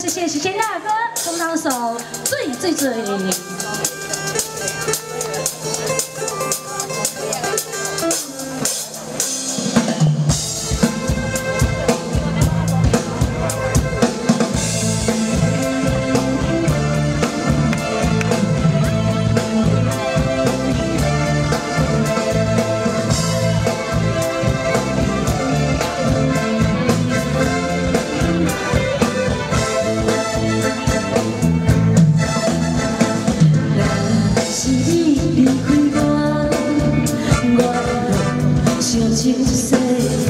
谢谢许仙大哥，中堂手最最最。nothing to say.